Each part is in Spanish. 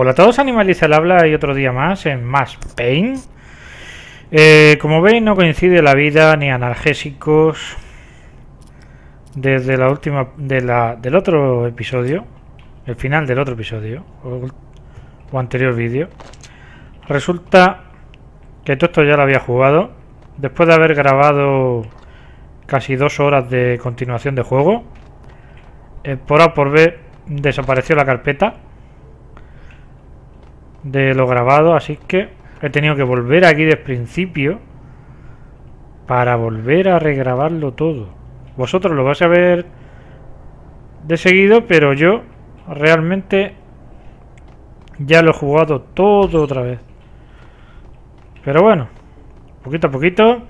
Hola a todos, Animaliza el habla y otro día más en Más Pain. Eh, como veis, no coincide la vida ni analgésicos desde la última del otro episodio, el final del otro episodio o, o anterior vídeo. Resulta que todo esto ya lo había jugado después de haber grabado casi dos horas de continuación de juego. Eh, por A por B desapareció la carpeta de lo grabado, así que he tenido que volver aquí desde principio para volver a regrabarlo todo. Vosotros lo vais a ver de seguido, pero yo realmente ya lo he jugado todo otra vez. Pero bueno, poquito a poquito.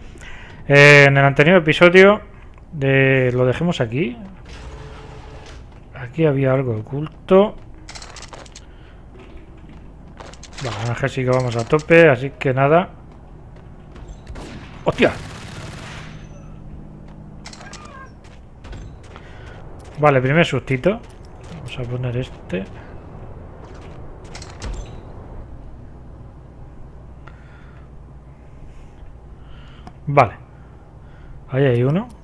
Eh, en el anterior episodio de, lo dejemos aquí. Aquí había algo oculto. Bueno, sí que vamos a tope, así que nada. ¡Hostia! Vale, primer sustito. Vamos a poner este. Vale. Ahí hay uno.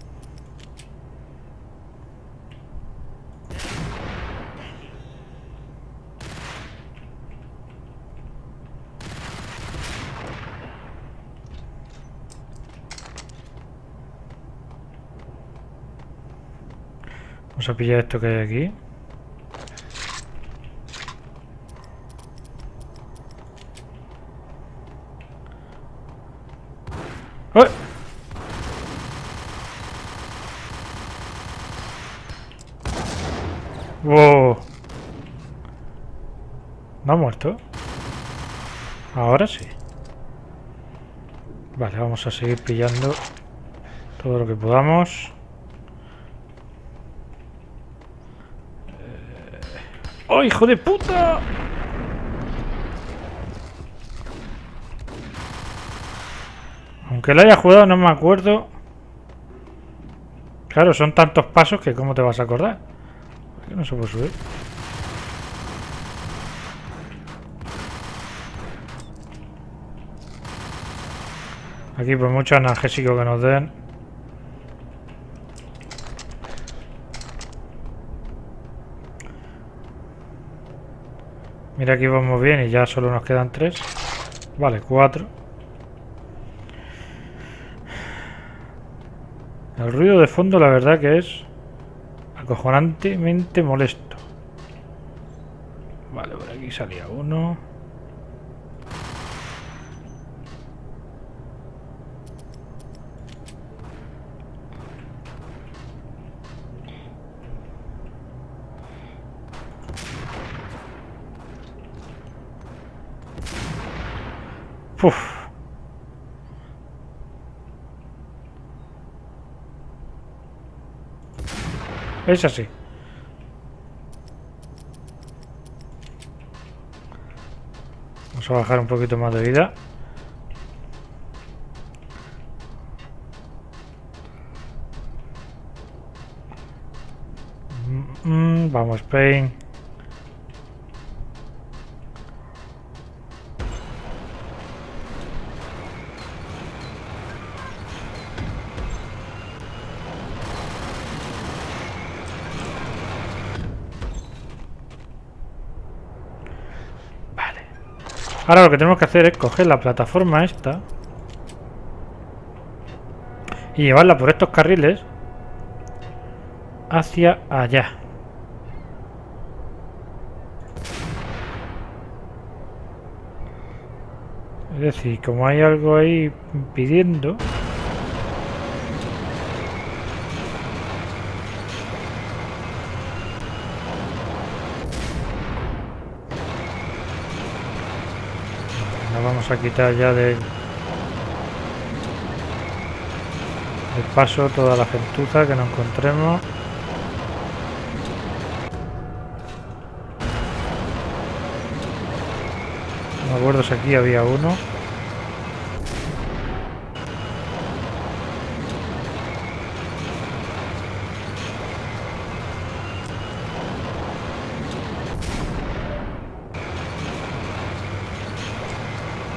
Vamos a pillar esto que hay aquí. ¡Eh! ¡Wow! ¿No ha muerto? Ahora sí. Vale, vamos a seguir pillando todo lo que podamos. ¡Oh, hijo de puta! Aunque lo haya jugado no me acuerdo. Claro, son tantos pasos que ¿cómo te vas a acordar? ¿Por no se puede subir? Aquí por mucho analgésico que nos den. Mira aquí vamos bien y ya solo nos quedan tres. Vale, cuatro. El ruido de fondo la verdad que es acojonantemente molesto. Vale, por aquí salía uno. Uf. Es así. Vamos a bajar un poquito más de vida. Mm, mm, vamos, Pain. Ahora lo que tenemos que hacer es coger la plataforma esta y llevarla por estos carriles hacia allá. Es decir, como hay algo ahí pidiendo... Nos vamos a quitar ya de... De paso toda la gentuza que nos encontremos. No me acuerdo si aquí había uno.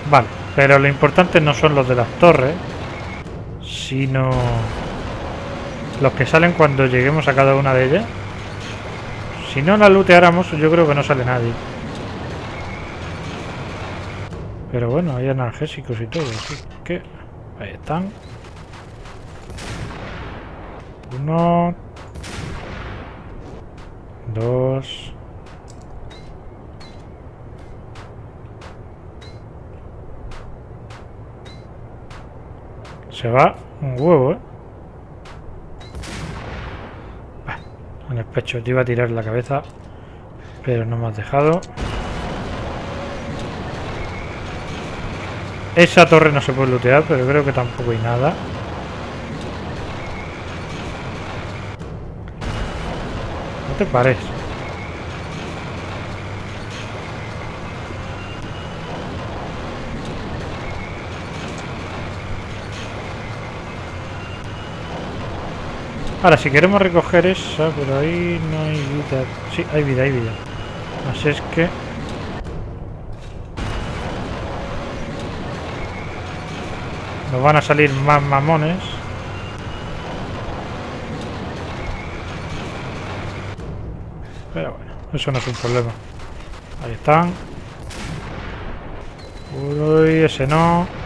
Vale, pero lo importante no son los de las torres, sino los que salen cuando lleguemos a cada una de ellas. Si no la looteáramos, yo creo que no sale nadie. Pero bueno, hay analgésicos y todo, así que... Ahí están. Uno... Dos... Se va un huevo, ¿eh? en el pecho. Te iba a tirar la cabeza, pero no me has dejado. Esa torre no se puede lootear, pero creo que tampoco hay nada. No te pares. Ahora, si queremos recoger esa, pero ahí no hay vida. Sí, hay vida, hay vida. Así es que... Nos van a salir más mamones. Pero bueno, eso no es un problema. Ahí están. Uy, ese no.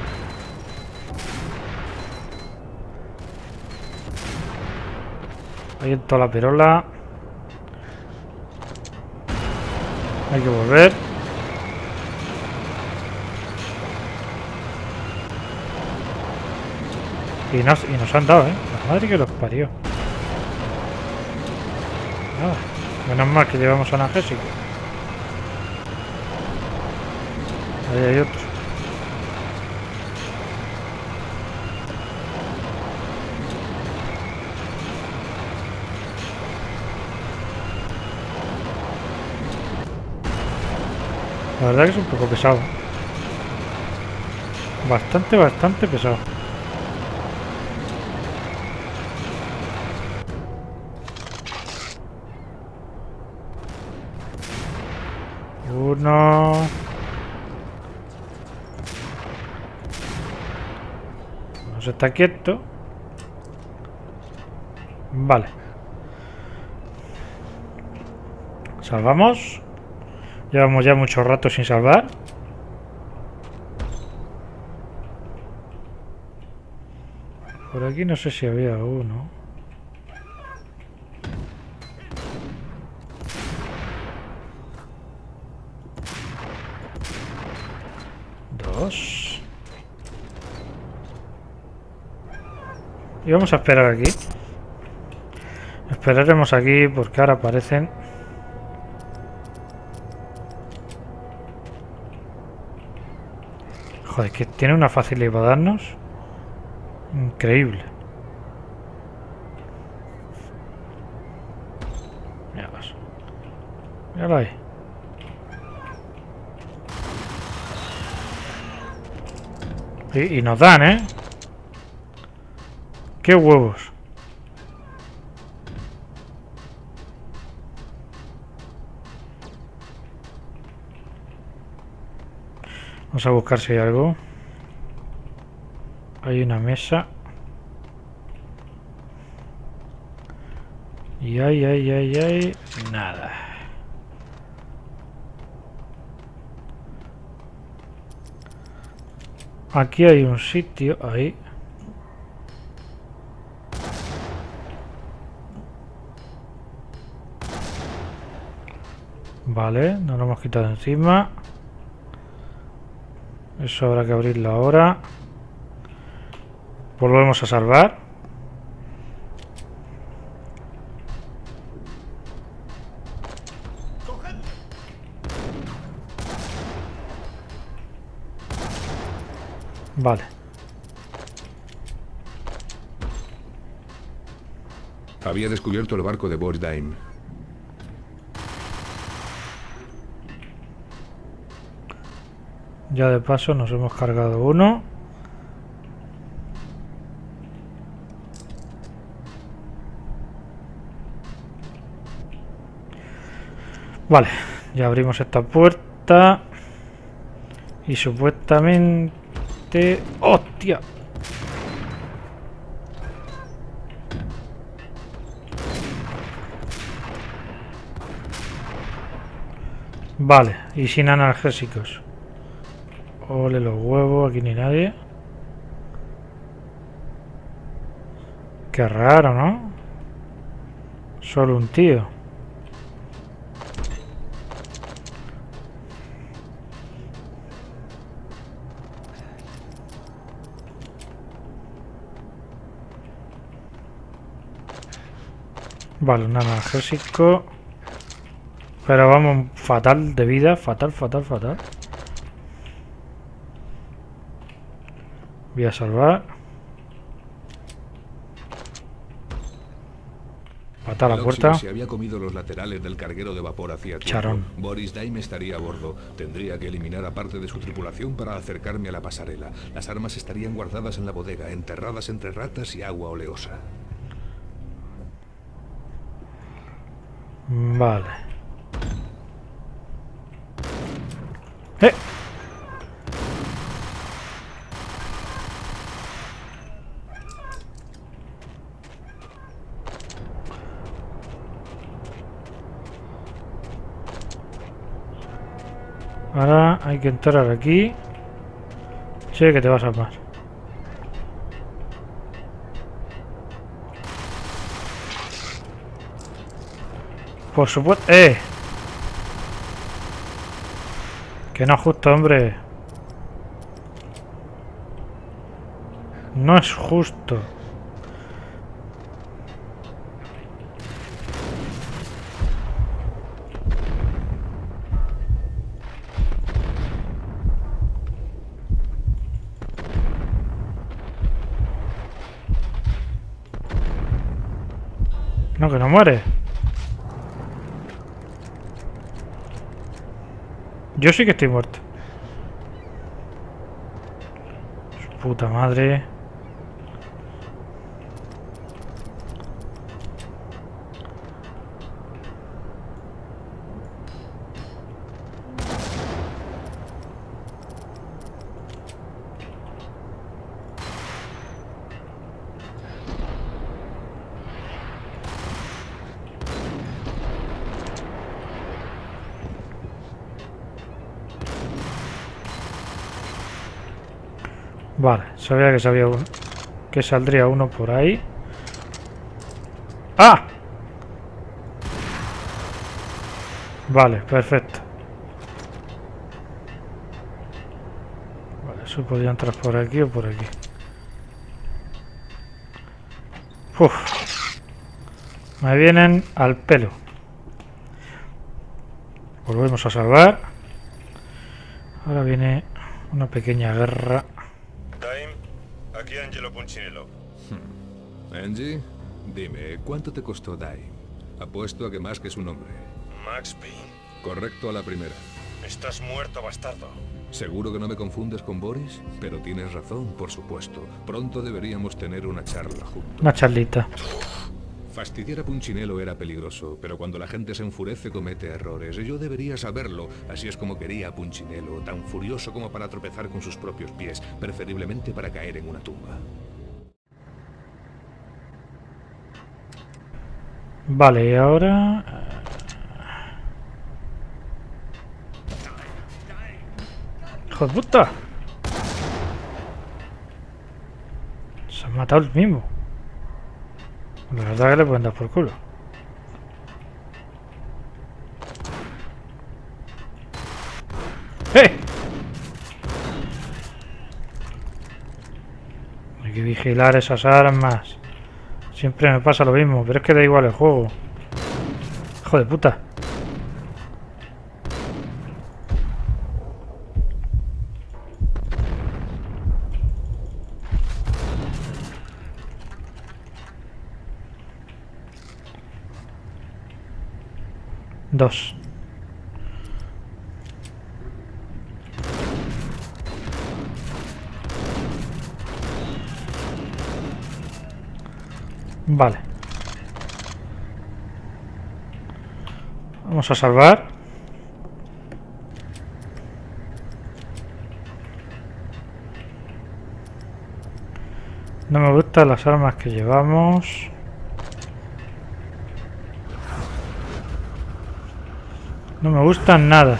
Ahí en toda la perola. Hay que volver. Y nos, y nos han dado, ¿eh? La madre que los parió. menos mal que llevamos analgésico. Ahí hay otro. La verdad que es un poco pesado. Bastante, bastante pesado. Uno... No se está quieto. Vale. Salvamos. Llevamos ya mucho rato sin salvar. Por aquí no sé si había uno. Dos. Y vamos a esperar aquí. Esperaremos aquí porque ahora aparecen Joder, que tiene una facilidad para darnos. Increíble. Miraos. Míralo ahí. Y nos dan, ¿eh? ¡Qué huevos! Vamos a buscar si hay algo. Hay una mesa. Y hay, hay, hay, hay... Nada. Aquí hay un sitio, ahí. Vale, no lo hemos quitado encima. Eso habrá que abrirlo ahora. Volvemos a salvar. Vale. Había descubierto el barco de Borsheim. Ya de paso nos hemos cargado uno. Vale, ya abrimos esta puerta. Y supuestamente... ¡Hostia! Vale, y sin analgésicos. Ole los huevos, aquí ni nadie. Qué raro, ¿no? Solo un tío. Vale, un analgésico. Pero vamos, fatal de vida, fatal, fatal, fatal. Voy a salvar. Pata la puerta. se había comido los laterales del carguero de vapor hacia. Charón. Boris Daim estaría a bordo. Tendría que eliminar a parte de su tripulación para acercarme a la pasarela. Las armas estarían guardadas en la bodega, enterradas entre ratas y agua oleosa. Vale. ¡Eh! Ahora hay que entrar aquí. Sí, que te vas a más. Por supuesto... ¡Eh! Que no es justo, hombre. No es justo. Muere. Yo sí que estoy muerto. Su puta madre. Vale, sabía que saldría uno por ahí. ¡Ah! Vale, perfecto. Vale, eso podría entrar por aquí o por aquí. Uf. Me vienen al pelo. Volvemos a salvar. Ahora viene una pequeña guerra. Angelo Punchinello. Angie, dime, ¿cuánto te costó Daim? Apuesto a que más que su nombre. Max Payne. Correcto a la primera. Estás muerto, bastardo. ¿Seguro que no me confundes con Boris? Pero tienes razón, por supuesto. Pronto deberíamos tener una charla juntos. Una charlita. Fastidiar a Punchinello era peligroso, pero cuando la gente se enfurece comete errores. Y yo debería saberlo. Así es como quería a Punchinello, tan furioso como para tropezar con sus propios pies, preferiblemente para caer en una tumba. Vale, y ahora... ¡Hijo de puta! Se han matado el mismo. La verdad que le pueden dar por culo. ¡Eh! Hay que vigilar esas armas. Siempre me pasa lo mismo, pero es que da igual el juego. Hijo de puta. 2. Vale. Vamos a salvar. No me gustan las armas que llevamos. No me gustan nada.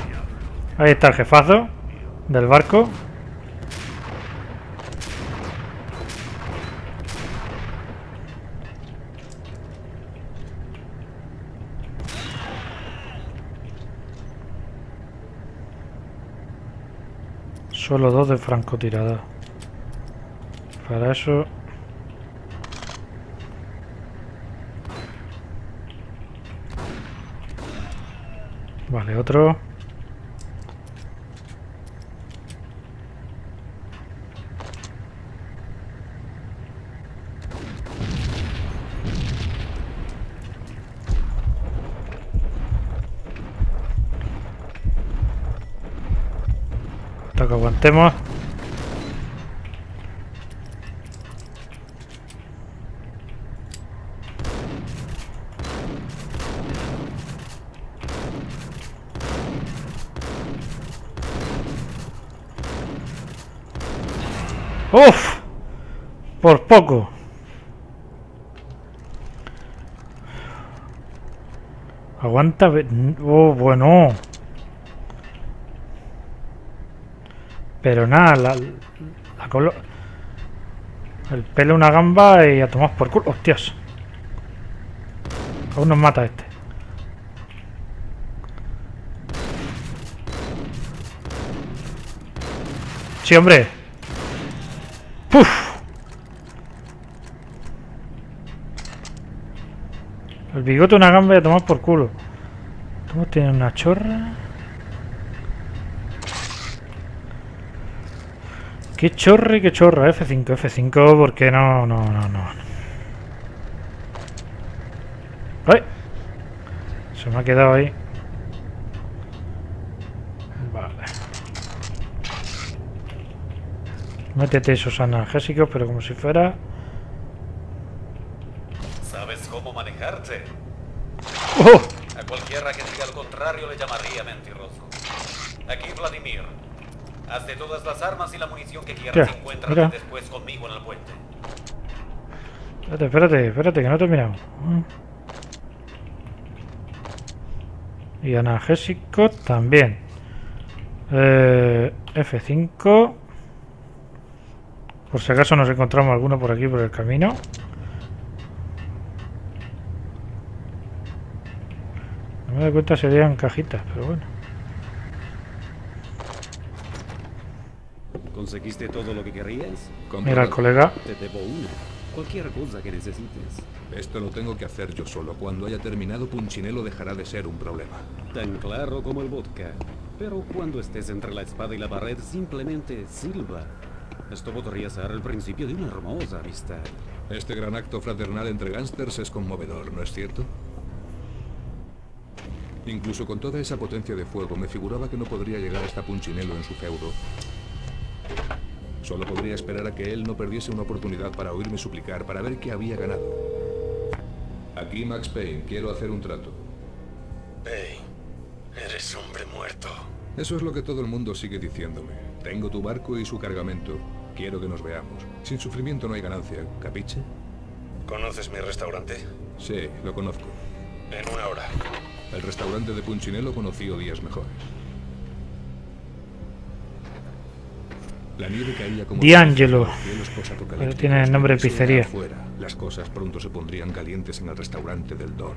Ahí está el jefazo del barco. Solo dos de francotirada. Para eso... Vale, otro. Que aguantemos. ¡Uf! Por poco. Aguanta... Oh, bueno. Pero nada, la, la El pelo una gamba y a tomar por culo. ¡Hostias! Aún nos mata este. Sí, hombre. ¡Puf! El bigote una gamba y a tomar por culo. ¿Cómo tiene una chorra? Qué chorre, qué chorra. F5, F5, porque no, no, no, no. ¡Ay! Se me ha quedado ahí. Vale. Métete esos analgésicos, pero como si fuera... manejarte? ¡Oh! A cualquiera que diga lo contrario le llamaría mentiroso. Aquí Vladimir. Haz de todas las armas y la munición que quieras y encuéntrate mira. después conmigo en el puente. Espérate, espérate, espérate, que no he terminado. Mm. Y analgésico también. Eh, F5. Por si acaso nos encontramos alguno por aquí por el camino. Me doy cuenta serían cajitas, pero bueno. ¿Conseguiste todo lo que querías? Mira al colega. Te debo una. Cualquier cosa que necesites. Esto lo tengo que hacer yo solo. Cuando haya terminado, Punchinello dejará de ser un problema. Tan claro como el vodka. Pero cuando estés entre la espada y la pared, simplemente silba. Esto podría ser el principio de una hermosa amistad. Este gran acto fraternal entre gángsters es conmovedor, ¿no es cierto? Incluso con toda esa potencia de fuego, me figuraba que no podría llegar hasta Punchinello en su feudo. Solo podría esperar a que él no perdiese una oportunidad para oírme suplicar, para ver que había ganado. Aquí, Max Payne, quiero hacer un trato. Hey, eres hombre muerto. Eso es lo que todo el mundo sigue diciéndome. Tengo tu barco y su cargamento. Quiero que nos veamos. Sin sufrimiento no hay ganancia, ¿capiche? ¿Conoces mi restaurante? Sí, lo conozco. En una hora. El restaurante de Punchinello conoció días mejores. La nieve caía como... D'Angelo. Pero tiene el nombre de pizzería. afuera. Las cosas pronto se pondrían calientes en el restaurante del Don.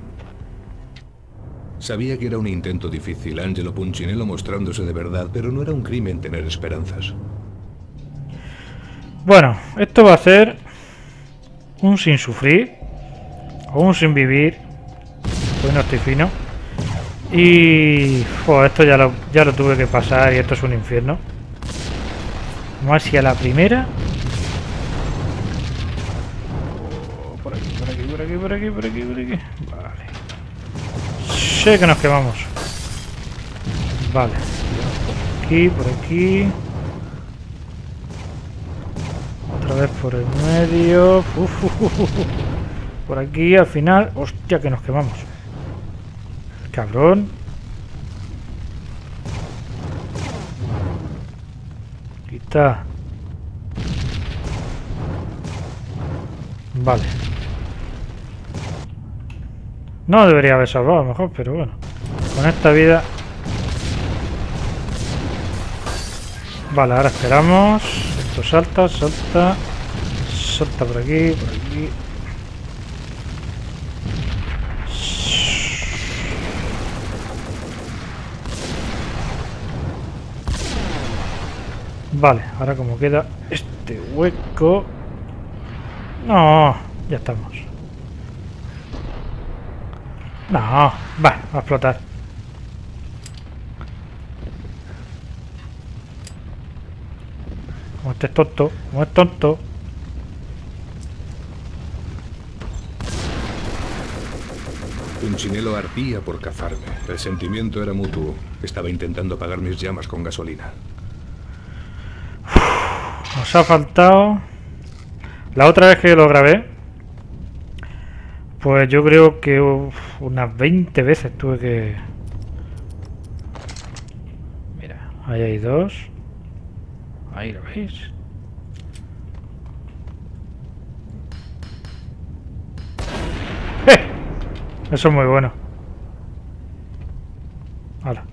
Sabía que era un intento difícil, Angelo Punchinello mostrándose de verdad, pero no era un crimen tener esperanzas. Bueno, esto va a ser un sin sufrir o un sin vivir. Pues no estoy fino. Y jo, esto ya lo, ya lo tuve que pasar y esto es un infierno. Vamos hacia la primera. Oh, Por aquí, por aquí, por aquí, por aquí, por aquí, por aquí. Vale. Sé que nos quemamos. Vale. Aquí, por aquí. Otra vez por el medio. Uf, uf, uf, uf. Por aquí al final. Hostia, que nos quemamos. Cabrón. Quita. Vale. No debería haber salvado a lo mejor, pero bueno. Con esta vida... Vale, ahora esperamos. Esto salta, salta. Salta por aquí, por aquí. Vale, ahora como queda este hueco... No, ya estamos. No, va, va a explotar. Como este es tonto, como es tonto. Punchinello ardía por cazarme. El sentimiento era mutuo. Estaba intentando apagar mis llamas con gasolina. Nos ha faltado... La otra vez que lo grabé, pues yo creo que unas 20 veces tuve que... Mira, ahí hay dos. Ahí lo veis. ¡Eh! Eso es muy bueno. Hala.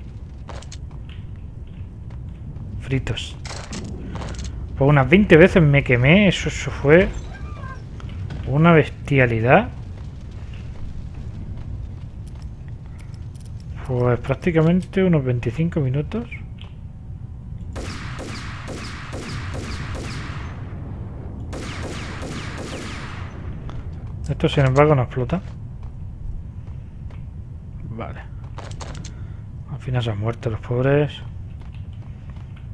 Fritos. Pues unas 20 veces me quemé. Eso, eso fue una bestialidad. Pues prácticamente unos 25 minutos. Esto sin embargo no explota. Vale. Al final se han muerto los pobres.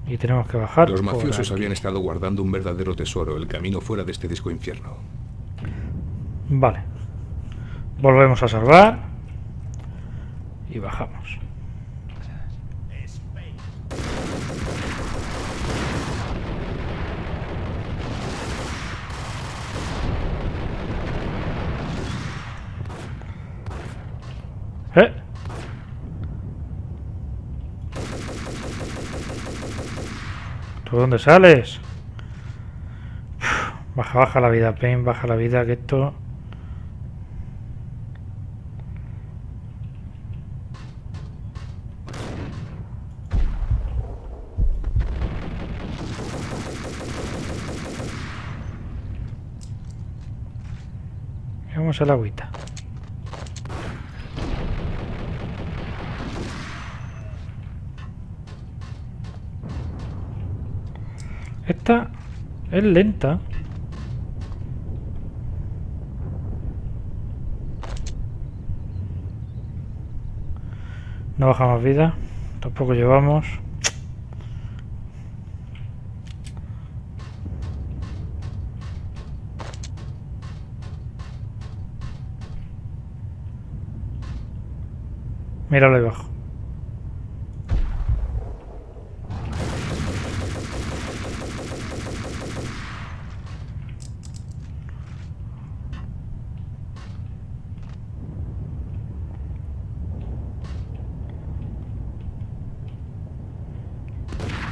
Y tenemos que bajar. Los mafiosos habían estado guardando un verdadero tesoro, el camino fuera de este disco infierno. Vale. Volvemos a salvar. Y bajamos. ¿Eh? ¿Tú dónde sales? Baja, baja la vida, Pain, baja la vida, que esto... Vamos a la agüita. Es lenta. No baja más vida. Tampoco llevamos. Míralo ahí abajo.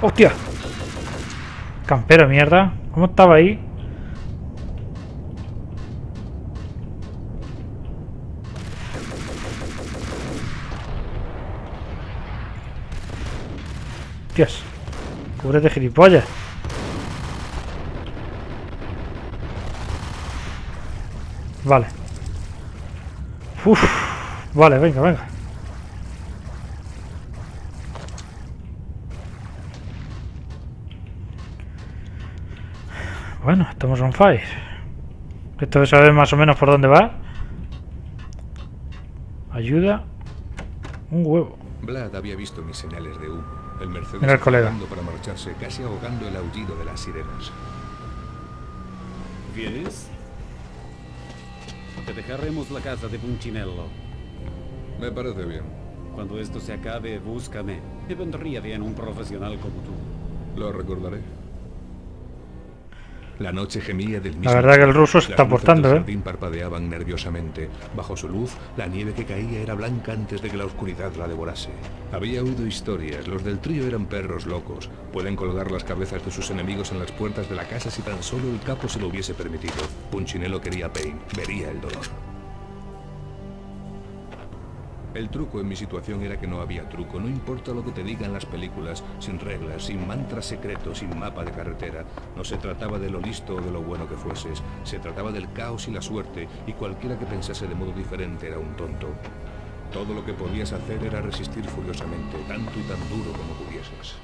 ¡Hostia! Campero, mierda. ¿Cómo estaba ahí? Dios. Cúbrete, gilipollas. Vale. Uf. Vale, venga, venga. Bueno, estamos on fire. Esto de saber más o menos por dónde va. Ayuda. Un huevo. Vlad había visto mis señales de humo. El Mercedes Mira el colega. para marcharse, casi ahogando el aullido de las sirenas. ¿Vienes? Te dejaremos la casa de Punchinello. Me parece bien. Cuando esto se acabe, búscame. Me vendría bien un profesional como tú. Lo recordaré. La noche gemía del mismo La verdad que el ruso se está luces portando, del ¿eh? jardín parpadeaban nerviosamente. Bajo su luz, la nieve que caía era blanca antes de que la oscuridad la devorase. Había oído historias. Los del trío eran perros locos. Pueden colgar las cabezas de sus enemigos en las puertas de la casa si tan solo el capo se lo hubiese permitido. Punchinello quería a Payne. Vería el dolor. El truco en mi situación era que no había truco, no importa lo que te digan las películas, sin reglas, sin mantras secretos, sin mapa de carretera. No se trataba de lo listo o de lo bueno que fueses, se trataba del caos y la suerte, y cualquiera que pensase de modo diferente era un tonto. Todo lo que podías hacer era resistir furiosamente, tanto y tan duro como pudieses.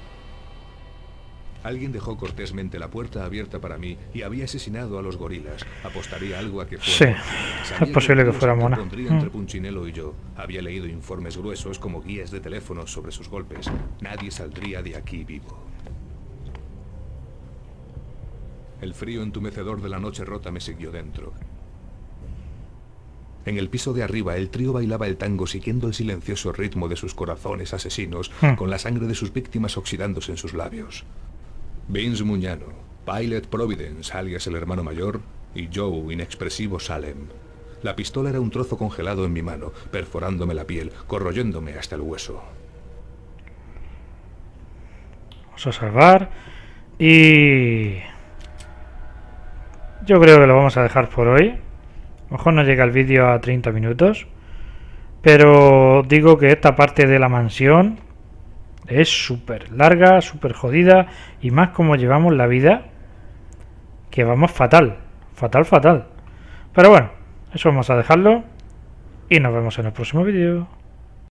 Alguien dejó cortésmente la puerta abierta para mí y había asesinado a los gorilas. Apostaría algo a que fuera. Sí, Sabía es posible que fuera mona. entre Mm. Punchinello y yo. Había leído informes gruesos como guías de teléfono sobre sus golpes. Nadie saldría de aquí vivo. El frío entumecedor de la noche rota me siguió dentro. En el piso de arriba, el trío bailaba el tango siguiendo el silencioso ritmo de sus corazones asesinos, Hmm. con la sangre de sus víctimas oxidándose en sus labios. Vince Muñano, Pilot Providence, alias el hermano mayor, y Joe, inexpresivo Salem. La pistola era un trozo congelado en mi mano, perforándome la piel, corroyéndome hasta el hueso. Vamos a salvar. Y... Yo creo que lo vamos a dejar por hoy. A lo mejor no llega el vídeo a 30 minutos. Pero digo que esta parte de la mansión es súper larga, súper jodida. Y más como llevamos la vida. Que vamos fatal. Fatal, fatal. Pero bueno, eso vamos a dejarlo. Y nos vemos en el próximo vídeo.